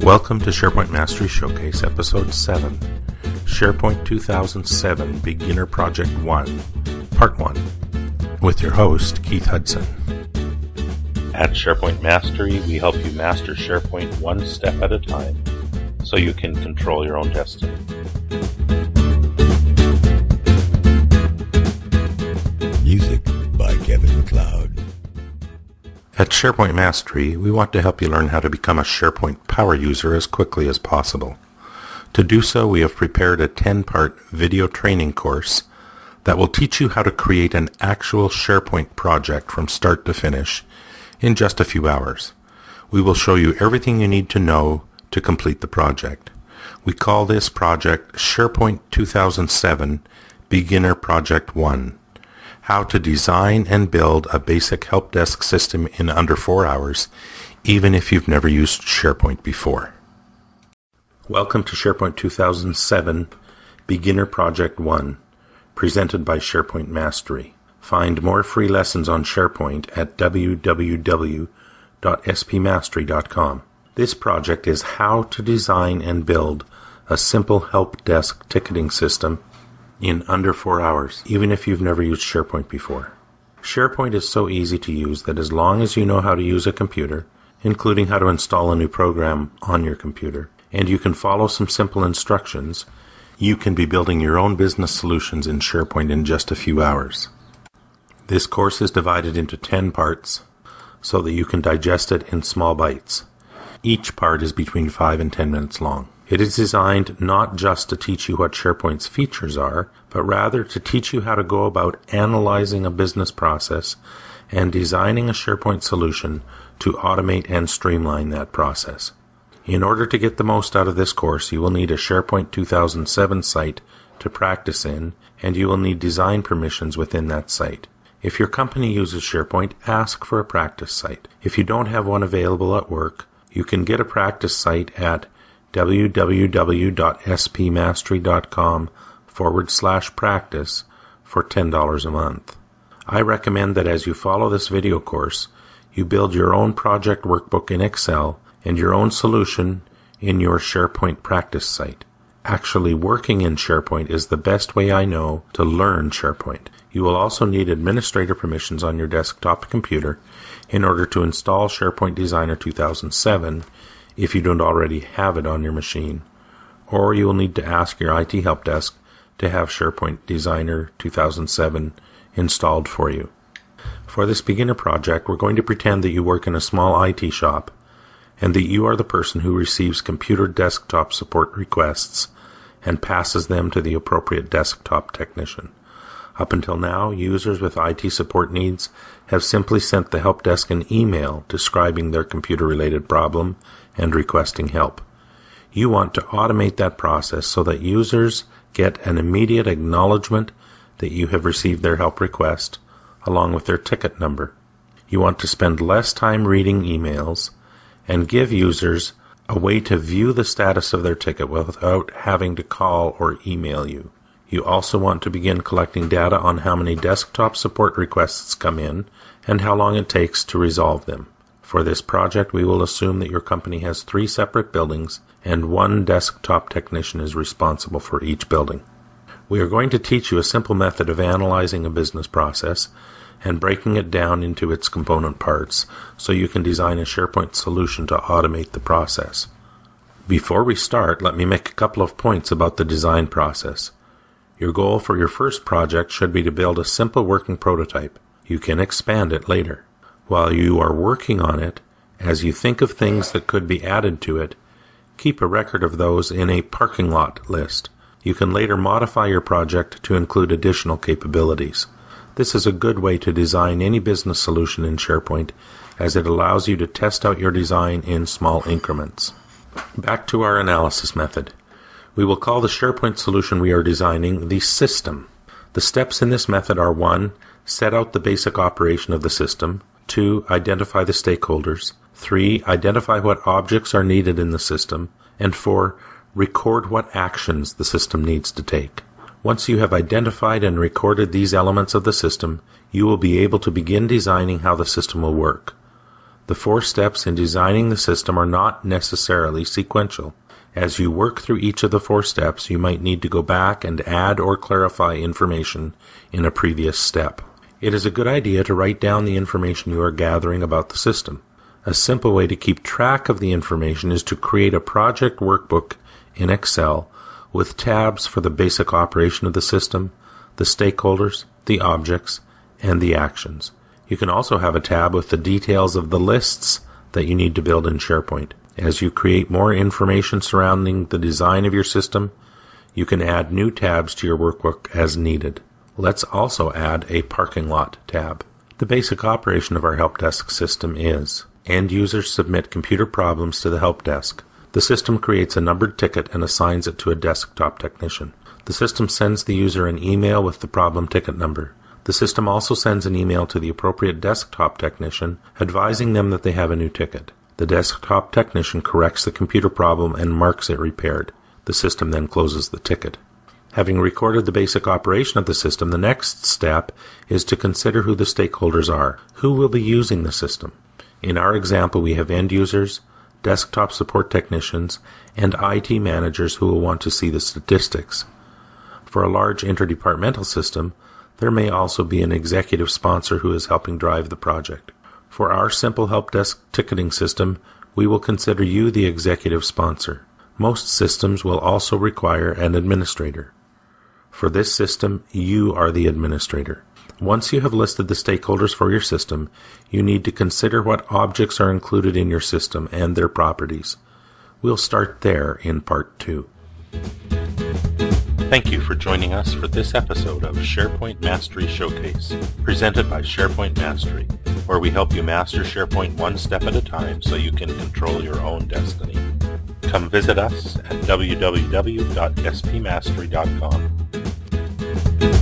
Welcome to SharePoint Mastery Showcase Episode 7 SharePoint 2007 Beginner Project 1 Part 1 with your host, Keith Hudson. At SharePoint Mastery, we help you master SharePoint one step at a time so you can control your own destiny. At SharePoint Mastery, we want to help you learn how to become a SharePoint power user as quickly as possible. To do so, we have prepared a 10-part video training course that will teach you how to create an actual SharePoint project from start to finish in just a few hours. We will show you everything you need to know to complete the project. We call this project SharePoint 2007 Beginner Project 1. How to design and build a basic help desk system in under four hours, even if you've never used SharePoint before. Welcome to SharePoint 2007 Beginner Project 1, presented by SharePoint Mastery. Find more free lessons on SharePoint at www.spmastery.com. This project is how to design and build a simple help desk ticketing system in under four hours, even if you've never used SharePoint before. SharePoint is so easy to use that as long as you know how to use a computer, including how to install a new program on your computer, and you can follow some simple instructions, you can be building your own business solutions in SharePoint in just a few hours. This course is divided into 10 parts so that you can digest it in small bites. Each part is between 5 and 10 minutes long. It is designed not just to teach you what SharePoint's features are, but rather to teach you how to go about analyzing a business process and designing a SharePoint solution to automate and streamline that process. In order to get the most out of this course, you will need a SharePoint 2007 site to practice in, and you will need design permissions within that site. If your company uses SharePoint, ask for a practice site. If you don't have one available at work, you can get a practice site at www.spmastery.com forward slash practice for $10 a month. I recommend that as you follow this video course, you build your own project workbook in Excel and your own solution in your SharePoint practice site. Actually working in SharePoint is the best way I know to learn SharePoint. You will also need administrator permissions on your desktop computer in order to install SharePoint Designer 2007 if you don't already have it on your machine, or you will need to ask your IT help desk to have SharePoint Designer 2007 installed for you. For this beginner project, we're going to pretend that you work in a small IT shop and that you are the person who receives computer desktop support requests and passes them to the appropriate desktop technician. Up until now, users with IT support needs have simply sent the help desk an email describing their computer related problem and requesting help. You want to automate that process so that users get an immediate acknowledgement that you have received their help request along with their ticket number. You want to spend less time reading emails and give users a way to view the status of their ticket without having to call or email you. You also want to begin collecting data on how many desktop support requests come in and how long it takes to resolve them. For this project, we will assume that your company has three separate buildings and one desktop technician is responsible for each building. We are going to teach you a simple method of analyzing a business process and breaking it down into its component parts so you can design a SharePoint solution to automate the process. Before we start, let me make a couple of points about the design process. Your goal for your first project should be to build a simple working prototype. You can expand it later. While you are working on it, as you think of things that could be added to it, keep a record of those in a parking lot list. You can later modify your project to include additional capabilities. This is a good way to design any business solution in SharePoint as it allows you to test out your design in small increments. Back to our analysis method. We will call the SharePoint solution we are designing the system. The steps in this method are 1. Set out the basic operation of the system. 2. Identify the stakeholders. 3. Identify what objects are needed in the system. And 4. Record what actions the system needs to take. Once you have identified and recorded these elements of the system, you will be able to begin designing how the system will work. The four steps in designing the system are not necessarily sequential. As you work through each of the four steps, you might need to go back and add or clarify information in a previous step. It is a good idea to write down the information you are gathering about the system. A simple way to keep track of the information is to create a project workbook in Excel with tabs for the basic operation of the system, the stakeholders, the objects, and the actions. You can also have a tab with the details of the lists that you need to build in SharePoint. As you create more information surrounding the design of your system, you can add new tabs to your workbook as needed. Let's also add a parking lot tab. The basic operation of our help desk system is end users submit computer problems to the help desk. The system creates a numbered ticket and assigns it to a desktop technician. The system sends the user an email with the problem ticket number. The system also sends an email to the appropriate desktop technician advising them that they have a new ticket. The desktop technician corrects the computer problem and marks it repaired. The system then closes the ticket. Having recorded the basic operation of the system, the next step is to consider who the stakeholders are. Who will be using the system? In our example, we have end users, desktop support technicians, and IT managers who will want to see the statistics. For a large interdepartmental system, there may also be an executive sponsor who is helping drive the project. For our simple help desk ticketing system, we will consider you the executive sponsor. Most systems will also require an administrator. For this system, you are the administrator. Once you have listed the stakeholders for your system, you need to consider what objects are included in your system and their properties. We'll start there in part two. Thank you for joining us for this episode of SharePoint Mastery Showcase, presented by SharePoint Mastery, where we help you master SharePoint one step at a time so you can control your own destiny. Come visit us at www.spmastery.com thank you